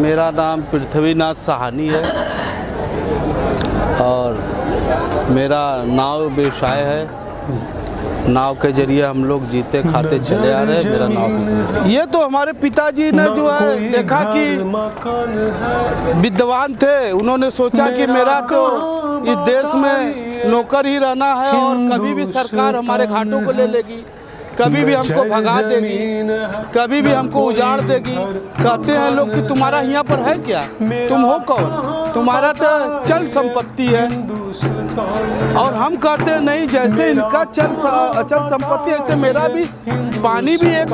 मेरा नाम पृथ्वीनाथ सहानी है और मेरा नाव व्यवसाय है। नाव के ज़रिए हम लोग जीते खाते चले आ रहे हैं। मेरा नाव बिज़नेस है। ये तो हमारे पिताजी ने जो है देखा कि विद्वान थे। उन्होंने सोचा कि मेरा तो इस देश में नौकर ही रहना है और कभी भी सरकार हमारे घाटों को ले लेगी। कभी भी हमको भगा देगी कभी भी हमको उजाड़ देगी। कहते हैं लोग कि तुम्हारा यहाँ पर है क्या? तुम हो कौन? तुम्हारा तो चल संपत्ति है। और हम कहते हैं नहीं जैसे इनका चल अचल संपत्ति ऐसे मेरा भी पानी भी एक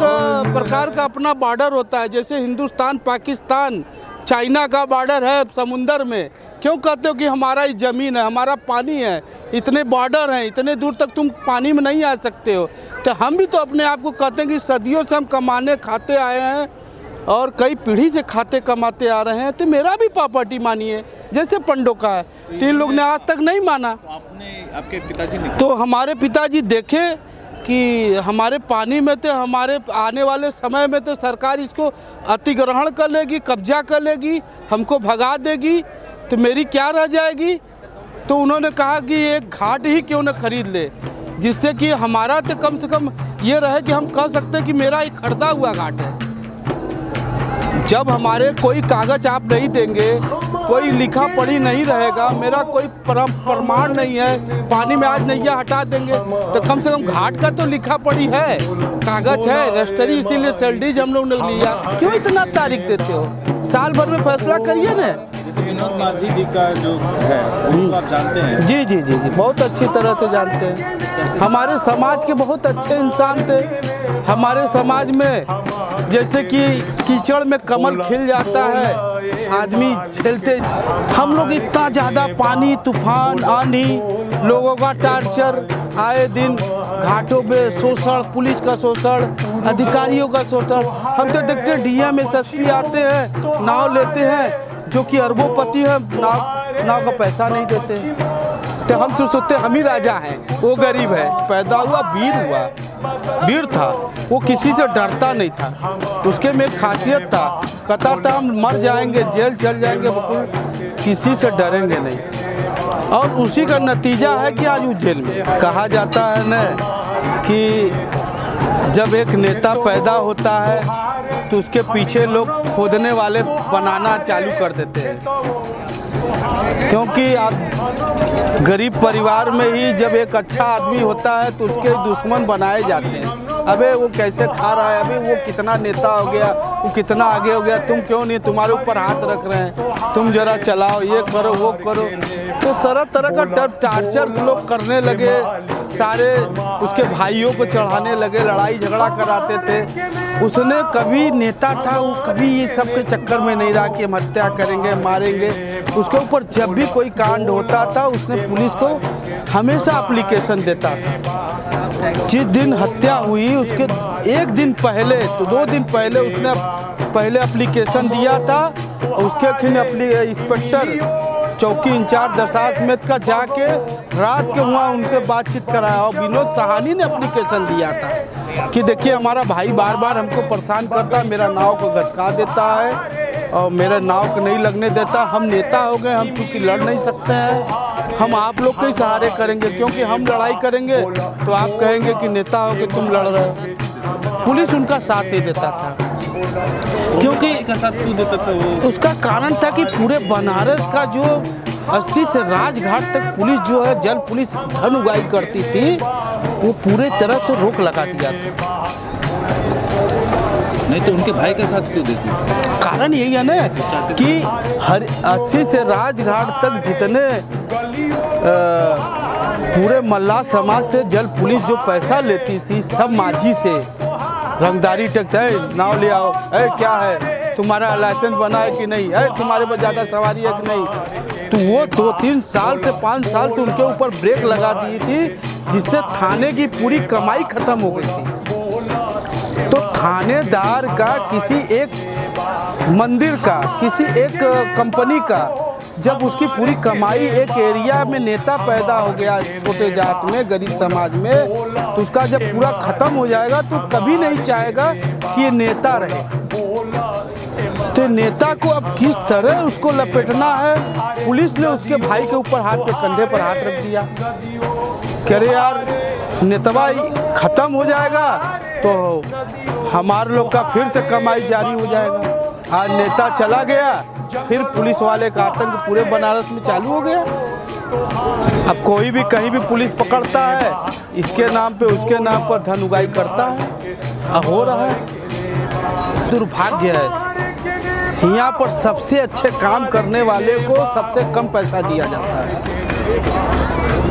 प्रकार का अपना बॉर्डर होता है। जैसे हिंदुस्तान पाकिस्तान चाइना का बॉर्डर है समुंदर में। क्यों कहते हो कि हमारा ही ज़मीन है हमारा पानी है? इतने बॉर्डर हैं इतने दूर तक तुम पानी में नहीं आ सकते हो। तो हम भी तो अपने आप को कहते हैं कि सदियों से हम कमाने खाते आए हैं और कई पीढ़ी से खाते कमाते आ रहे हैं। तो मेरा भी प्रॉपर्टी मानिए जैसे पंडों का है। तो इन लोग ने आज तक नहीं माना। तो आपने आपके पिताजी ने? तो हमारे पिताजी देखे कि हमारे पानी में तो हमारे आने वाले समय में तो सरकार इसको अतिग्रहण कर लेगी कब्जा कर लेगी हमको भगा देगी। तो मेरी क्या रह जाएगी? तो उन्होंने कहा कि एक घाट ही क्यों न खरीद ले, जिससे कि हमारा तो कम से कम ये रहे कि हम कह सकते कि मेरा एक खरीदा हुआ घाट है। जब हमारे कोई कागज़ आप नहीं देंगे, कोई लिखा पढ़ी नहीं रहेगा, मेरा कोई परम प्रमाण नहीं है, पानी में आज नैया हटा देंगे तो कम से कम घाट का तो लिखा पढ़ी है, कागज़ है, रजिस्ट्री इसीलिए सेल्डीज हम लोग ने लिया। क्यों इतना तारीख देते हो? साल भर में फैसला करिए ना। जैसे विनोद माझी जी का जो है उनको आप जानते हैं? जी जी जी जी बहुत अच्छी तरह से जानते हैं। हमारे समाज के बहुत अच्छे इंसान थे। हमारे समाज में जैसे कि कीचड़ में कमल खिल जाता है आदमी खेलते। हम लोग इतना ज़्यादा पानी तूफ़ान आंधी लोगों का टार्चर आए दिन घाटों पे शोषण पुलिस का शोषण अधिकारियों का शोषण। हम तो देखते हैं डीएम एस आते हैं नाव लेते हैं जो कि अरबोपति है नाव नाव का पैसा नहीं देते। तो हम सोचते हम ही राजा हैं, वो गरीब है, पैदा हुआ, वीर हुआ। वीर था, वो किसी से डरता नहीं था। उसके में खासियत था कहता था, हम मर जाएँगे, जेल चल जाएँगे किसी से डरेंगे नहीं। और उसी का नतीजा है कि आज वो जेल में। कहा जाता है न कि जब एक नेता पैदा होता है तो उसके पीछे लोग खोदने वाले बनाना चालू कर देते हैं। क्योंकि आप गरीब परिवार में ही जब एक अच्छा आदमी होता है तो उसके दुश्मन बनाए जाते हैं। अबे, वो कैसे खा रहा है? अभी वो कितना नेता हो गया? वो कितना आगे हो गया? तुम क्यों नहीं? तुम्हारे ऊपर हाथ रख रहे हैं। तुम जरा चलाओ, ये करो, वो करो। तो तरह तरह का टर- टार्चर लोग करने लगे। सारे उसके भाइयों को चढ़ाने लगे, लड़ाई झगड़ा कराते थे। उसने कभी नेता था, वो कभी ये सब के चक्कर में नहीं रहा कि हम हत्या करेंगे, मारेंगे। उसके ऊपर जब भी कोई कांड होता था, उसने पुलिस को हमेशा अप्लीकेशन देता था। जिस दिन हत्या हुई, उसके एक दिन पहले तो दो दिन पहले उसने पहले अप्लीकेशन दिया था, उसके खिन इंस्पेक्टर चौकी इंचार्ज दशास मेत का जाके रात के हुआ उनसे बातचीत कराया और विनोद सहानी ने अप्लीकेशन दिया था। कि देखिए हमारा भाई बार बार हमको परेशान करता है मेरा नाव को घसका देता है और मेरे नाव को नहीं लगने देता। हम नेता हो गए हम चूँकि लड़ नहीं सकते हैं। हम आप लोग के सहारे करेंगे क्योंकि हम लड़ाई करेंगे तो आप कहेंगे कि नेता हो कि तुम लड़ रहे हो। पुलिस उनका साथ नहीं देता था। क्योंकि का साथ क्यों देता था वो? उसका कारण था कि पूरे बनारस का जो अस्सी से राजघाट तक पुलिस जो है जल पुलिस धन उगाई करती थी वो पूरे तरह से रोक लगा दिया था। नहीं तो उनके भाई के साथ क्यों देती? कारण यही है ना कि हर अस्सी से राजघाट तक जितने अ, पूरे मल्ला समाज से जल पुलिस जो पैसा लेती थी सब माझी से। रंगदारी टैक्स है नाव ले आओ। है क्या है? तुम्हारा लाइसेंस बना है कि नहीं? है तुम्हारे पास ज़्यादा सवारी है कि नहीं? तो वो दो तीन साल से पाँच साल से उनके ऊपर ब्रेक लगा दी थी जिससे थाने की पूरी कमाई खत्म हो गई थी। तो थानेदार का, किसी एक मंदिर का, किसी एक कंपनी का, जब उसकी पूरी कमाई एक एरिया में नेता पैदा हो गया, छोटे जात में, गरीब समाज में तो उसका जब पूरा खत्म हो जाएगा तो कभी नहीं चाहेगा कि ये नेता रहे। तो नेता को अब किस तरह उसको लपेटना है, पुलिस ने उसके भाई के ऊपर हाथ पे कंधे पर हाथ रख दिया। कह रहे यार नेतवा ख़त्म हो जाएगा तो हमारे लोग का फिर से कमाई जारी हो जाएगा। आज नेता चला गया, फिर पुलिस वाले का आतंक पूरे बनारस में चालू हो गया। अब कोई भी कहीं भी पुलिस पकड़ता है, इसके नाम पे उसके नाम पर धन उगाई करता है अब हो रहा है। दुर्भाग्य है। यहाँ पर सबसे अच्छे काम करने वाले को सबसे कम पैसा दिया जाता है।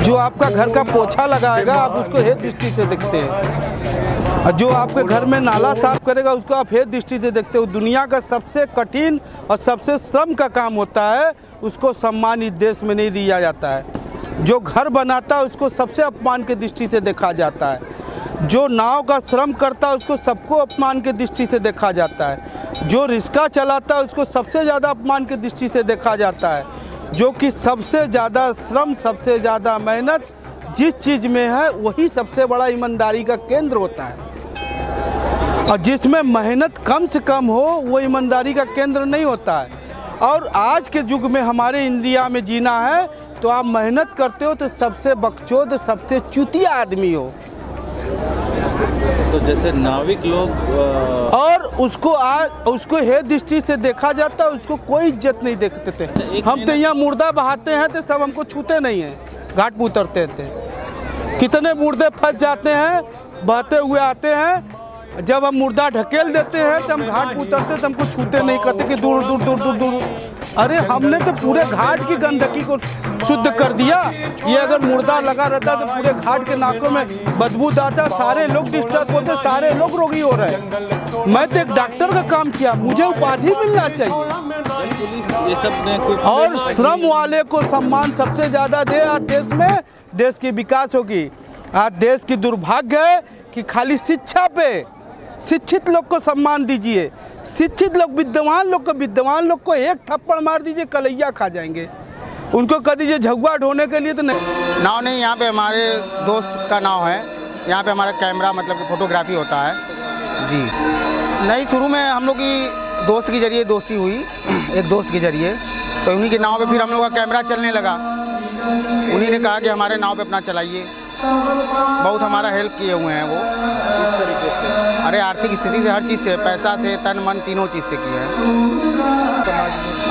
जो आपका घर का पोछा लगाएगा, आप उसको हेत दृष्टि से देखते हैं। और जो आपके घर में नाला साफ़ करेगा, उसको आप हेत दृष्टि से देखते हो। दुनिया का सबसे कठिन और सबसे श्रम का काम होता है, उसको सम्मान इस देश में नहीं दिया जाता है। जो घर बनाता है, उसको सबसे अपमान की दृष्टि से देखा जाता है। जो नाव का श्रम करता है, उसको सबको अपमान की दृष्टि से देखा जाता है। जो रिक्शा चलाता है, उसको सबसे ज़्यादा अपमान की दृष्टि से देखा जाता है। जो कि सबसे ज़्यादा श्रम, सबसे ज़्यादा मेहनत जिस चीज़ में है, वही सबसे बड़ा ईमानदारी का केंद्र होता है। और जिसमें मेहनत कम से कम हो, वो ईमानदारी का केंद्र नहीं होता है। और आज के युग में हमारे इंडिया में जीना है तो आप मेहनत करते हो तो सबसे बकचोद, सबसे चुतिया आदमी हो। तो जैसे नाविक लोग आ... और उसको आज उसको हे दृष्टि से देखा जाता है उसको कोई इज़्ज़त नहीं देखते थे। एक हम तो यहाँ मुर्दा बहाते हैं तो सब हमको छूते नहीं है घाट में उतरते थे। कितने मुर्दे फंस जाते हैं बहते हुए आते हैं जब हम मुर्दा ढकेल देते हैं तो हम घाट उतरते तो हमको छूते नहीं करते कि दूर दूर दूर दूर दूर। अरे, हमने तो पूरे घाट की गंदगी को शुद्ध कर दिया। ये अगर मुर्दा लगा रहता तो पूरे घाट के नाकों में बदबू आता सारे लोग डिस्टर्ब होते, सारे लोग रोगी हो रहे। हैं मैं तो एक डॉक्टर का काम किया, मुझे उपाधि मिलना चाहिए। ये सब और श्रम वाले को सम्मान सबसे ज़्यादा दे आज देश में, देश की विकास होगी। आज देश की दुर्भाग्य है कि खाली शिक्षा पे शिक्षित लोग को सम्मान दीजिए। शिक्षित लोग विद्वान लोग को विद्वान लोग को एक थप्पड़ मार दीजिए कलैया खा जाएँगे। उनको कह दीजिए झगुआ ढोने के लिए तो नहीं। नाव नहीं यहाँ पे हमारे दोस्त का नाव है। यहाँ पे हमारा कैमरा मतलब कि फोटोग्राफी होता है। जी। नहीं शुरू में हम लोग की दोस्त के ज़रिए दोस्ती हुई एक दोस्त के ज़रिए। तो उन्हीं के नाव पे फिर हम लोग का कैमरा चलने लगा। उन्हीं ने कहा कि हमारे नाव पे अपना चलाइए। बहुत हमारा हेल्प किए हुए हैं वो। किस तरीके से अरे, आर्थिक स्थिति से हर चीज़ से, पैसा से, तन, मन तीनों चीज़ से किए हैं।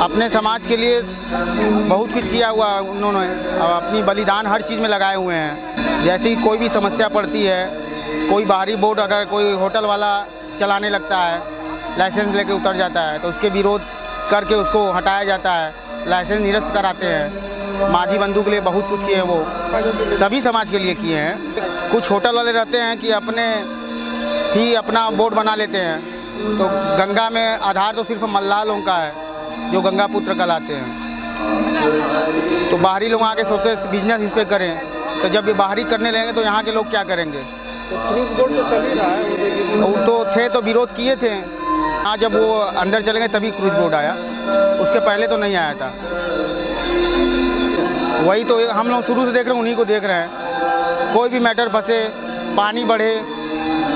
अपने समाज के लिए बहुत कुछ किया हुआ है उन्होंने। अपनी बलिदान हर चीज़ में लगाए हुए हैं। जैसे ही कोई भी समस्या पड़ती है, कोई बाहरी बोर्ड अगर कोई होटल वाला चलाने लगता है, लाइसेंस लेके उतर जाता है तो उसके विरोध करके उसको हटाया जाता है, लाइसेंस निरस्त कराते हैं। माझी बंधु के लिए बहुत कुछ किए हैं वो। सभी समाज के लिए किए हैं। कुछ होटल वाले रहते हैं कि अपने ही अपना बोर्ड बना लेते हैं। तो गंगा में आधार तो सिर्फ़ मल्लाह लोगों का है, जो गंगा पुत्र कहलाते हैं। तो बाहरी लोग आके सोचते हैं बिज़नेस इस पर करें। तो जब ये बाहरी करने लगेंगे तो यहाँ के लोग क्या करेंगे? वो तो थे तो विरोध किए थे। हाँ जब वो अंदर चले गए, तभी क्रूज बोर्ड आया। उसके पहले तो नहीं आया था। वही तो हम लोग शुरू से देख रहे हैं, उन्हीं को देख रहे हैं। कोई भी मैटर फंसे, पानी बढ़े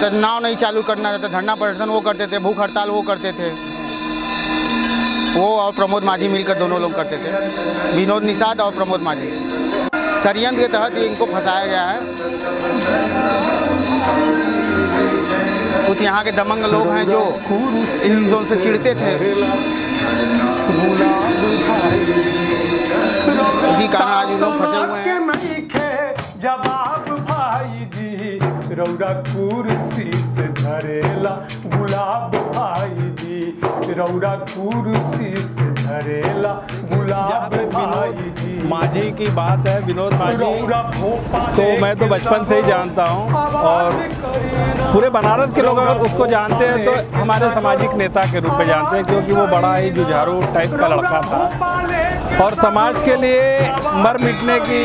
तो नाव नहीं चालू करना रहता, धरना प्रदर्शन वो करते थे, भूख हड़ताल वो करते थे। वो और प्रमोद माझी मिलकर दोनों लोग करते थे। विनोद निषाद और प्रमोद माझी। षडयंत्र के तहत इनको फंसाया गया है। कुछ यहाँ के दमंग लोग हैं जो इन लोगों से चिढ़ते थे। इसी कारण आज लोग फंसे हुए हैं। जवाब भाई जी रौरा कुर्सी से झरेला गुलाब भाई जी रौरा कुर्सी से झरेला गुलाब भाई जी। माझी की बात है विनोद माझी तो मैं तो बचपन से ही जानता हूँ और पूरे बनारस के लोग अगर उसको जानते हैं तो हमारे सामाजिक नेता के रूप में जानते हैं क्योंकि वो बड़ा ही जुझारू टाइप का लड़का था। और समाज के लिए मर मिटने की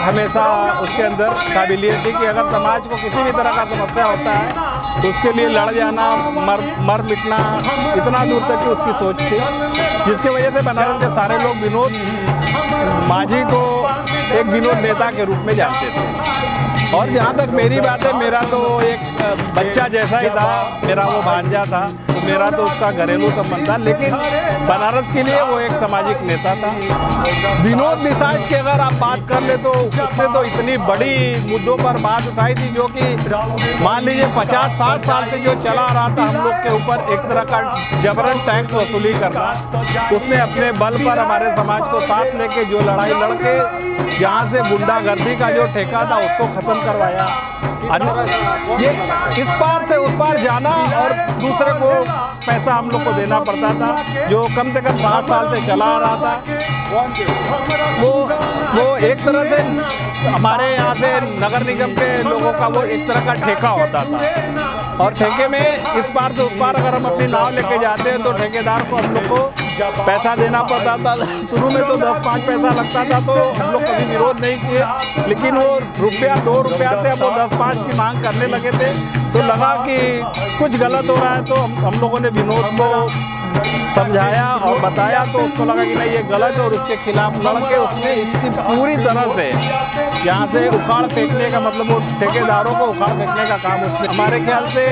हमेशा उसके अंदर काबिलियत थी कि अगर समाज को किसी भी तरह का समस्या होता है तो उसके लिए लड़ जाना, मर मर मिटना इतना दूर तक की उसकी सोच थी। जिसकी वजह से बनारस के सारे लोग विनोद माझी को एक विनोद नेता के रूप में जानते थे। और जहाँ तक मेरी बात है, मेरा तो एक बच्चा जैसा ही था, मेरा वो भांजा था। मेरा तो उसका घरेलू संबंध था, लेकिन बनारस के लिए वो एक सामाजिक नेता था। विनोद निशाज की अगर आप बात कर ले तो उसने तो इतनी बड़ी मुद्दों पर बात उठाई थी जो कि मान लीजिए पचास, साठ साल से जो चला रहा था हम लोग के ऊपर एक तरह का जबरन टैक्स वसूली करना, उसने अपने बल पर हमारे समाज को साथ लेके जो लड़ाई लड़के यहाँ से गुंडागर्दी का जो ठेका था उसको खत्म करवाया। ये इस पार से उस पार जाना और दूसरे को पैसा हम लोग को देना पड़ता था, जो कम से कम पाँच साल से चला आ रहा था। वो वो एक तरह से हमारे यहाँ से नगर निगम के लोगों का वो एक तरह का ठेका होता था। और ठेके में इस पार से उस पार अगर हम अपनी नाव लेके जाते हैं तो ठेकेदार को हम लोग को पैसा देना पड़ता था। शुरू में तो दस पाँच पैसा लगता था तो हम लोग कभी विरोध नहीं किए। लेकिन वो रुपया, दो रुपया से अब वो दस पाँच की मांग करने लगे थे। तो लगा कि कुछ गलत हो रहा है तो हम हम लोगों ने विनोद को समझाया और बताया तो उसको लगा कि नहीं, ये गलत है और उसके खिलाफ लड़के उसने इसकी पूरी तरह से यहाँ से उखाड़ फेंकने का मतलब वो ठेकेदारों को उखाड़ फेंकने का काम उसने हमारे ख्याल से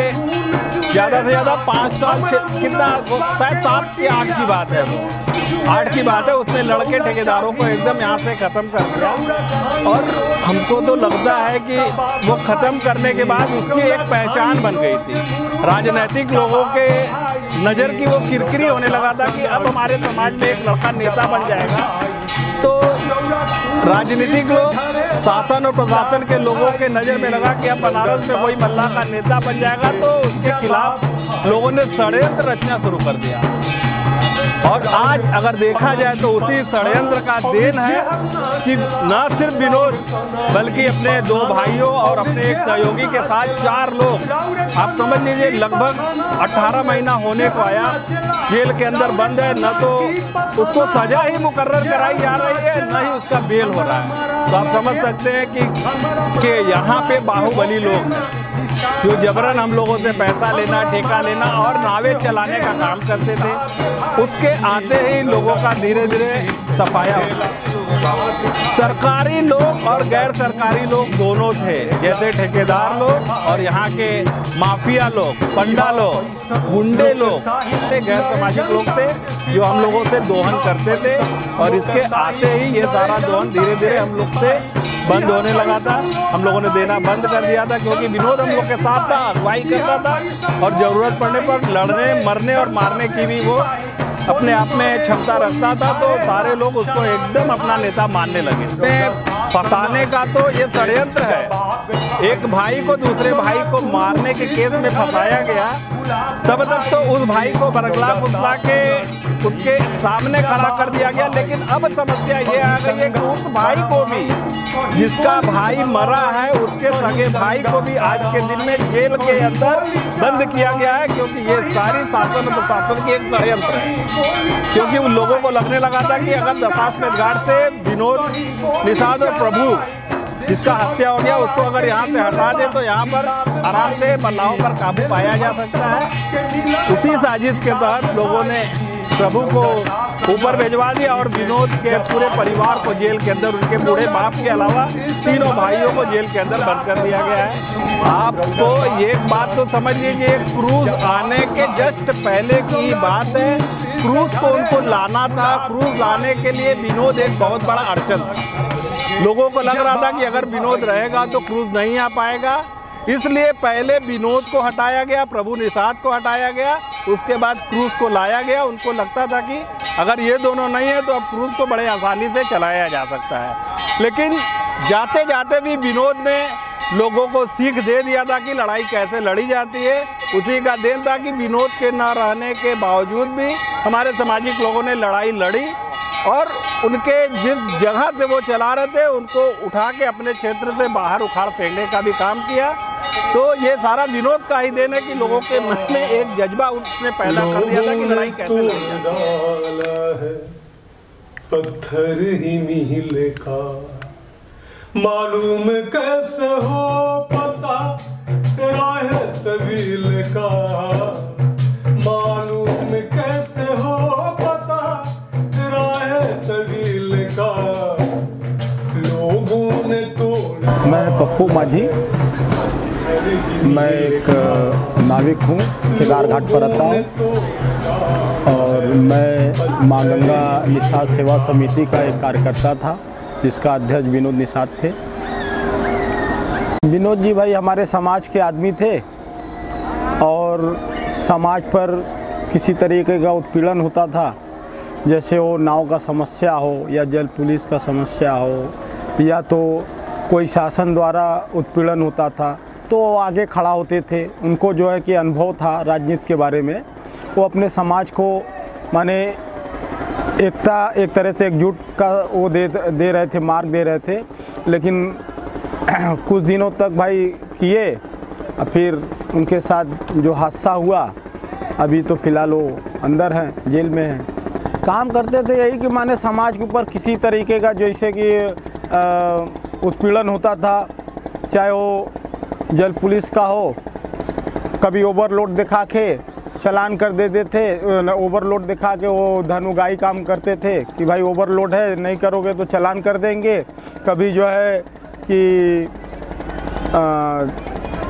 ज़्यादा से ज़्यादा पाँच साल कितना शायद सात या आठ की बात है आठ की बात है, उसने लड़के ठेकेदारों को एकदम यहाँ से ख़त्म कर दिया। और हमको तो लगता है कि वो ख़त्म करने के बाद उसकी एक पहचान बन गई थी। राजनीतिक लोगों के नज़र की वो किरकिरी होने लगा था कि अब हमारे समाज में एक लड़का नेता बन जाएगा। तो राजनीतिक लोग शासन और प्रशासन के लोगों के नज़र में लगा कि अब बनारस में कोई मल्ला का नेता बन जाएगा तो उसके खिलाफ लोगों ने षडयंत्र रचना शुरू कर दिया। और आज अगर देखा जाए तो उसी षडयंत्र का देन है कि न सिर्फ़ विनोद, बल्कि अपने दो भाइयों और अपने एक सहयोगी के साथ चार लोग। आप समझ लीजिए, लगभग 18 महीना होने को आया। जेल के अंदर बंद है, न तो उसको सजा ही मुकर्र कराई जा रही है, न ही उसका बेल हो रहा है। तो आप समझ सकते हैं कि, कि यहाँ पे बाहुबली लोग जो जबरन हम लोगों से पैसा लेना, ठेका लेना और नावे चलाने का काम करते थे, उसके आते ही लोगों का धीरे धीरे सफाया सरकारी लोग और गैर सरकारी लोग दोनों थे, जैसे ठेकेदार लोग और यहाँ के माफिया लोग, पंडा लोग, गुंडे लोग गैर सामाजिक लोग थे जो हम लोगों से दोहन करते थे और इसके आते ही ये सारा दोहन धीरे धीरे हम लोग से बंद होने लगा था। हम लोगों ने देना बंद कर दिया था क्योंकि विनोद हम लोग के साथ था, अगुवाई करता था और ज़रूरत पड़ने पर लड़ने, मरने और मारने की भी वो अपने आप में क्षमता रखता था तो सारे लोग उसको एकदम अपना नेता मानने लगे। फंसाने का तो ये षडयंत्र है। एक भाई को दूसरे भाई को मारने के केस में फंसाया गया, तब तक तो उस भाई को बरगला फुसला के उसके सामने खड़ा कर दिया गया, लेकिन अब समस्या ये आ गई है कि उस भाई को भी, जिसका भाई मरा है, उसके सगे भाई को भी आज के दिन में जेल के अंदर बंद किया गया है, क्योंकि ये सारी शासन प्रशासन की एक षड्यंत्र है। क्योंकि उन लोगों को लगने लगा था कि अगर दशाश्वमेध घाट से विनोद निषाद और प्रभु जिसका हत्या हो गया, उसको अगर यहाँ से हटा दे तो यहाँ पर आराम से बल्लाओं पर काबू पाया जा सकता है। उसी साजिश के तहत लोगों ने प्रभु को ऊपर भिजवा दिया और विनोद के पूरे परिवार को जेल के अंदर, उनके बूढ़े बाप के अलावा तीनों भाइयों को जेल के अंदर बंद कर दिया गया है। आपको एक बात तो समझ लीजिए, क्रूज आने के जस्ट पहले की बात है, क्रूज को उनको लाना था। क्रूज लाने के लिए विनोद एक बहुत बड़ा अड़चन था। लोगों को लग रहा था कि अगर विनोद रहेगा तो क्रूज नहीं आ पाएगा। इसलिए पहले विनोद को हटाया गया, प्रभु निषाद को हटाया गया, उसके बाद क्रूज को लाया गया। उनको लगता था कि अगर ये दोनों नहीं है तो अब क्रूज को बड़े आसानी से चलाया जा सकता है। लेकिन जाते जाते भी विनोद ने लोगों को सीख दे दिया था कि लड़ाई कैसे लड़ी जाती है। उसी का देन था कि विनोद के न रहने के बावजूद भी हमारे सामाजिक लोगों ने लड़ाई लड़ी और उनके जिस जगह से वो चला रहे थे, उनको उठा के अपने क्षेत्र से बाहर उखाड़ फेंकने का भी काम किया। तो ये सारा विनोद का ही देन है कि लोगों के मन में एक जज्बा उसने पैदा कर दिया था कि लड़ाई कैसे है। पत्थर ही मिले का। मालूम कैसे हो पता राह तबील का। मालूम कैसे हो पता राह तबील का। लोगों ने तोड़ा मैं पप्पू माझी मैं एक नाविक हूँ, केदार घाट पर रहता हूँ। और मैं माँ गंगा निषाद सेवा समिति का एक कार्यकर्ता था, जिसका अध्यक्ष विनोद निषाद थे। विनोद जी भाई हमारे समाज के आदमी थे, और समाज पर किसी तरीके का उत्पीड़न होता था। जैसे वो नाव का समस्या हो, या जल पुलिस का समस्या हो, या तो कोई शासन द्वारा उत्पीड़न होता था तो वो आगे खड़ा होते थे। उनको जो है कि अनुभव था राजनीति के बारे में। वो अपने समाज को माने एकता, एक तरह से एकजुट का वो दे दे रहे थे, मार्ग दे रहे थे। लेकिन कुछ दिनों तक भाई किए और फिर उनके साथ जो हादसा हुआ, अभी तो फ़िलहाल वो अंदर हैं, जेल में हैं। काम करते थे यही कि माने समाज के ऊपर किसी तरीके का जैसे कि उत्पीड़न होता था, चाहे वो जल पुलिस का हो, कभी ओवरलोड दिखा के चलान कर देते थे ओवरलोड दिखा के वो धनुगाई काम करते थे कि भाई ओवरलोड है, नहीं करोगे तो चलान कर देंगे। कभी जो है कि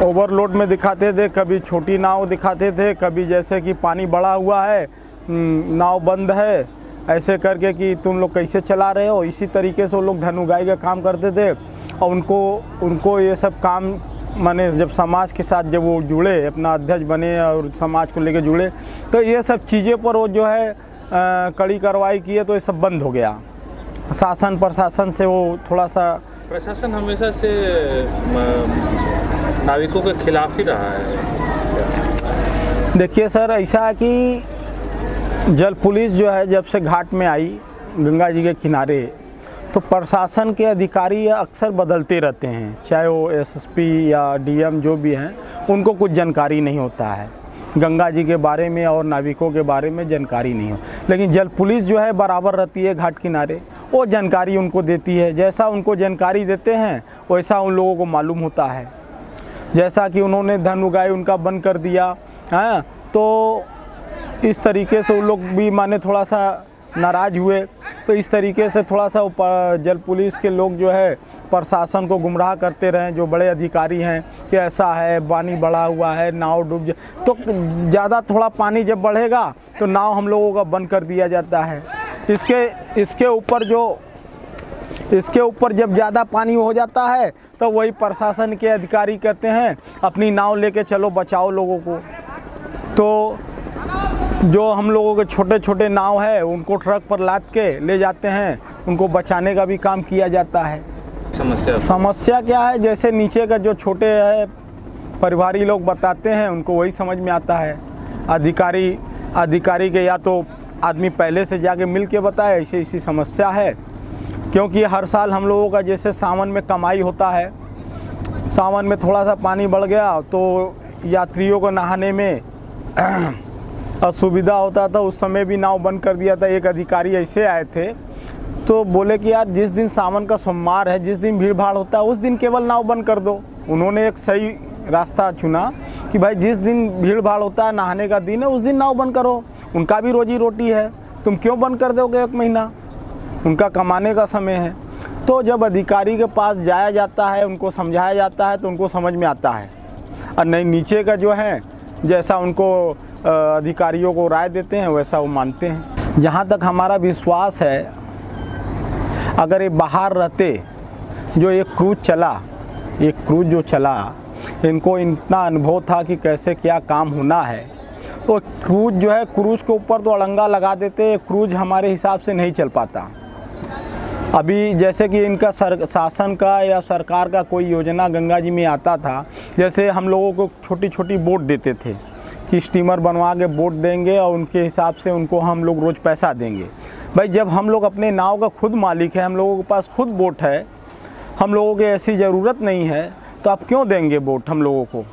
ओवरलोड में दिखाते थे, कभी छोटी नाव दिखाते थे, कभी जैसे कि पानी बड़ा हुआ है नाव बंद है, ऐसे करके कि तुम लोग कैसे चला रहे हो, इसी तरीके से वो लोग धनुगाई का काम करते थे। और उनको उनको ये सब काम माने जब समाज के साथ जब वो जुड़े अपना अध्यक्ष बने और समाज को लेकर जुड़े तो ये सब चीज़ें पर वो जो है अ, कड़ी कार्रवाई किए तो ये सब बंद हो गया। शासन प्रशासन से वो थोड़ा सा प्रशासन हमेशा से नाविकों के खिलाफ ही रहा है। देखिए सर ऐसा है कि जल पुलिस जो है जब से घाट में आई गंगा जी के किनारे तो प्रशासन के अधिकारी अक्सर बदलते रहते हैं, चाहे वो एसएसपी या डीएम जो भी हैं, उनको कुछ जानकारी नहीं होता है। गंगा जी के बारे में और नाविकों के बारे में जानकारी नहीं हो। लेकिन जल पुलिस जो है बराबर रहती है घाट किनारे, वो जानकारी उनको देती है। जैसा उनको जानकारी देते हैं, वैसा उन लोगों को मालूम होता है। जैसा कि उन्होंने धन उगाए, उनका बंद कर दिया, हैं तो इस तरीके से वो लोग भी माने थोड़ा सा नाराज़ हुए। तो इस तरीके से थोड़ा सा जल पुलिस के लोग जो है, प्रशासन को गुमराह करते रहे, जो बड़े अधिकारी हैं कि ऐसा है, पानी बढ़ा हुआ है, नाव डूब जा तो ज़्यादा थोड़ा पानी जब बढ़ेगा तो नाव हम लोगों का बंद कर दिया जाता है। इसके इसके ऊपर जो, इसके ऊपर जब ज़्यादा पानी हो जाता है तो वही प्रशासन के अधिकारी कहते हैं, अपनी नाव लेके चलो, बचाओ लोगों को। तो जो हम लोगों के छोटे छोटे नाव है उनको ट्रक पर लाद के ले जाते हैं। उनको बचाने का भी काम किया जाता है। समस्या? समस्या क्या है? जैसे नीचे का जो छोटे है परिवारी लोग बताते हैं उनको वही समझ में आता है। अधिकारी अधिकारी के या तो आदमी पहले से जाके मिल के बताए ऐसी ऐसी समस्या है। क्योंकि हर साल हम लोगों का जैसे सावन में कमाई होता है सावन में थोड़ा सा पानी बढ़ गया तो यात्रियों को नहाने में असुविधा होता था, उस समय भी नाव बंद कर दिया था, एक अधिकारी ऐसे आए थे। तो बोले कि यार, जिस दिन सावन का सोमवार है, जिस दिन भीड़ भाड़ होता है, उस दिन केवल नाव बंद कर दो। उन्होंने एक सही रास्ता चुना कि भाई, जिस दिन भीड़ भाड़ होता है, नहाने का दिन है, उस दिन नाव बंद करो। उनका भी रोजी रोटी है, तुम क्यों बंद कर दोगे एक महीना? उनका कमाने का समय है। तो जब अधिकारी के पास जाया जाता है, उनको समझाया जाता है तो उनको समझ में आता है। और नहीं, नीचे का जो है जैसा उनको अधिकारियों को राय देते हैं, वैसा वो मानते हैं। जहाँ तक हमारा विश्वास है, अगर ये बाहर रहते, जो ये क्रूज चला, ये क्रूज जो चला, इनको इतना अनुभव था कि कैसे क्या काम होना है तो क्रूज जो है, क्रूज के ऊपर तो अड़ंगा लगा देते, क्रूज हमारे हिसाब से नहीं चल पाता। अभी जैसे कि इनका सर, शासन का या सरकार का कोई योजना गंगा जी में आता था, जैसे हम लोगों को छोटी छोटी बोट देते थे कि स्टीमर बनवा के बोट देंगे और उनके हिसाब से उनको हम लोग रोज़ पैसा देंगे। भाई, जब हम लोग अपने नाव का खुद मालिक है, हम लोगों के पास खुद बोट है, हम लोगों की ऐसी ज़रूरत नहीं है तो आप क्यों देंगे बोट हम लोगों को?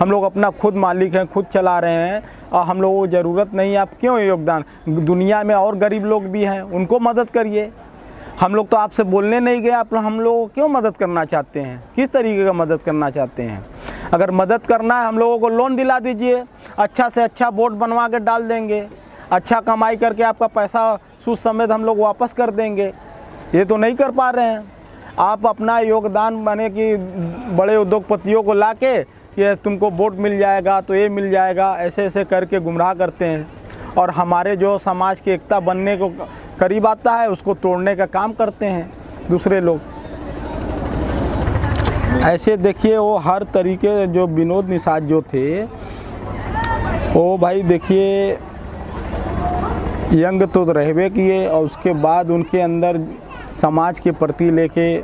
हम लोग अपना खुद मालिक हैं, खुद चला रहे हैं, और हम लोगों को ज़रूरत नहीं है, आप क्यों योगदान? दुनिया में और गरीब लोग भी हैं, उनको मदद करिए। हम लोग तो आपसे बोलने नहीं गए, आप हम लोगों क्यों मदद करना चाहते हैं? किस तरीके का मदद करना चाहते हैं? अगर मदद करना है, हम लोगों को लोन दिला दीजिए अच्छा से अच्छा बोट बनवा के डाल देंगे अच्छा कमाई करके आपका पैसा सूद समेत हम लोग वापस कर देंगे। ये तो नहीं कर पा रहे हैं। आप अपना योगदान बने कि बड़े उद्योगपतियों को ला के कि तुमको वोट मिल जाएगा तो ये मिल जाएगा ऐसे ऐसे करके गुमराह करते हैं। और हमारे जो समाज की एकता बनने को करीब आता है, उसको तोड़ने का काम करते हैं दूसरे लोग। ऐसे देखिए, वो हर तरीके जो विनोद निषाद जो थे, वो भाई देखिए, यंग तो रहबे किए और उसके बाद उनके अंदर समाज के प्रति लेके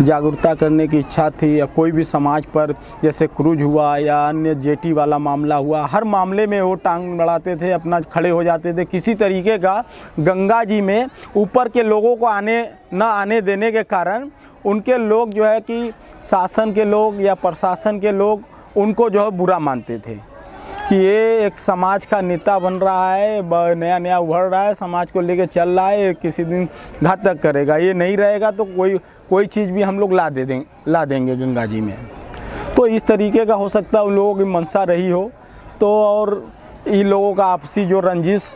जागरूकता करने की इच्छा थी या कोई भी समाज पर जैसे क्रूज हुआ या अन्य जेटी वाला मामला हुआ, हर मामले में वो टांग बढ़ाते थे, अपना खड़े हो जाते थे। किसी तरीके का गंगा जी में ऊपर के लोगों को आने, न आने देने के कारण उनके लोग जो है कि शासन के लोग या प्रशासन के लोग उनको जो है बुरा मानते थे। कि ये एक समाज का नेता बन रहा है नया नया उभर रहा है, समाज को लेके चल रहा है, किसी दिन घातक करेगा। ये नहीं रहेगा तो कोई कोई चीज़ भी हम लोग ला दे दें, ला देंगे गंगा जी में। तो इस तरीके का हो सकता है, उन लोगों की मंशा रही हो। तो और इन लोगों का आपसी जो रंजिश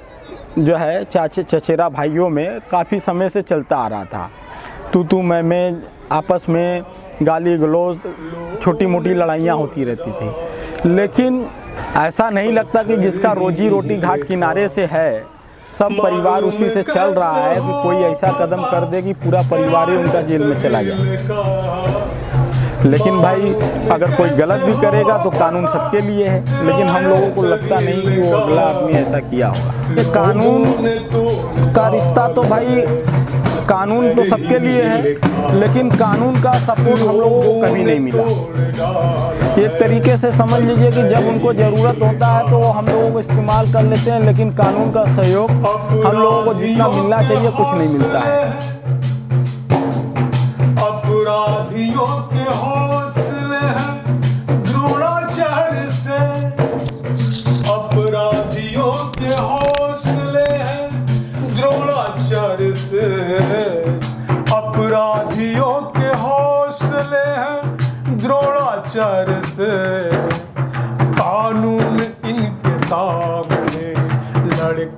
जो है, चाचे, चचेरा भाइयों में काफ़ी समय से चलता आ रहा था। तू तू, मैं मैं, आपस में गाली गलौज छोटी मोटी लड़ाइयाँ होती रहती थी। लेकिन ऐसा नहीं लगता कि जिसका रोजी रोटी घाट किनारे से है, सब परिवार उसी से चल रहा है कि कोई ऐसा कदम कर दे कि पूरा परिवार ही उनका जेल में चला जाए लेकिन भाई, अगर कोई गलत भी करेगा तो कानून सबके लिए है, लेकिन हम लोगों को लगता नहीं कि वो अगला आदमी ऐसा किया होगा। कानून का रिश्ता तो भाई कानून तो सबके लिए है, लेकिन कानून का सपोर्ट हम लोगों को कभी नहीं मिला। एक तरीके से समझ लीजिए कि जब उनको ज़रूरत होता है तो हम लोगों को इस्तेमाल कर लेते हैं, लेकिन कानून का सहयोग हम लोगों को जितना मिलना चाहिए, कुछ नहीं मिलता है। अपराधियों के हौसले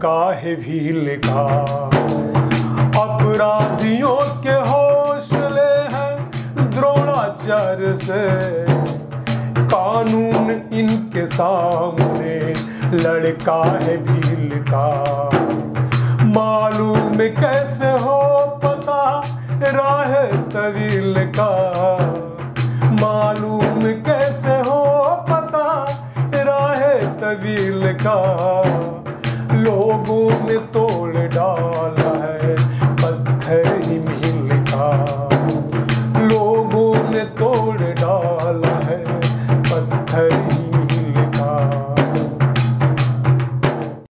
लड़का है भील का अपराधियों के हौसले हैं द्रोणाचार्य से। कानून इनके सामने लड़का है भील का मालूम कैसे हो पता, राह तवील का मालूम कैसे हो पता, राह तवील का लोगों ने तोड़ डाला।